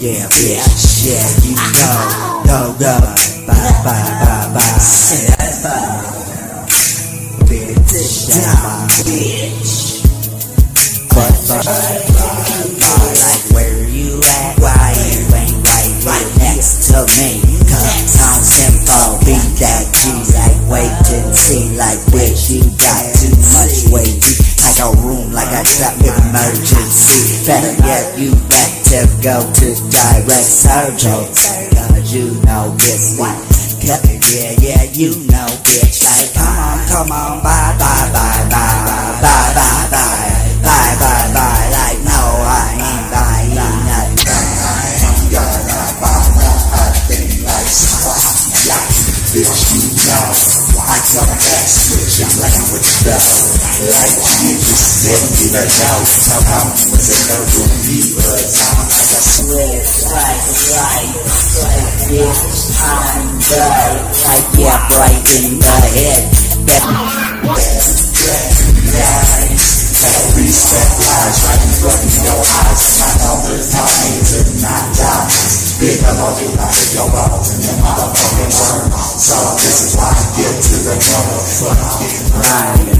Yeah, bitch, yeah, you know, go, go, bye, bye, bye, bye. Bitch, yeah, my bitch. But, but, like, where you at? Why you ain't right here next to me? Cause I'm simple, be that G, like, wait and see, like, bitch, you got too much weight. Like a room like I trap emergency. Better yet, you better go to direct surgery. Cause you know it's like, yeah, yeah, you know, bitch. Like, come on, come on, bye, bye, bye, bye, bye, bye, bye, bye, bye, bye. Like, no, I ain't buying nothing. I'm gonna buy nothing Like, like, like, lips like lights, like bitch, I'm the like yeah, right in the head. That we step right in your eyes. I know this house to not die. Big love you, I take your bottles in your motherfucking worm. So this is why I get to the motherfucking right.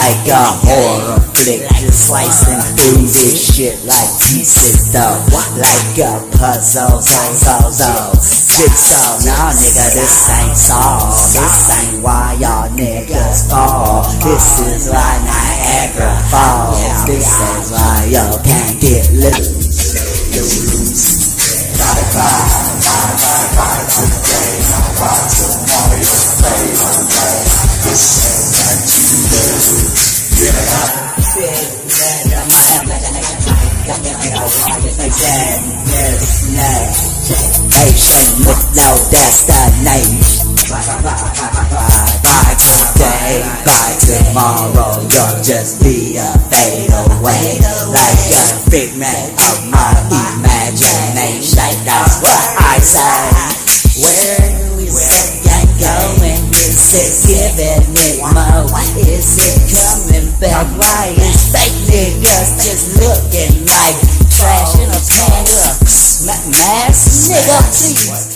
like a horror flick slicing through this shit like pieces though? Like a puzzle so jigsaw nah nigga this ain't Saw this ain't why y'all niggas fall. This is why Niagara falls. This is why y'all can't get loose and I ride it again. Yes, yes. Hey, shame look now, that's the name. Bye, today, by tomorrow. You'll just be a fade away. Like a big man of my imagination. Like that's what I say. Where is it going? Is it giving me more? Is it coming back? Why is fake niggas just looking please.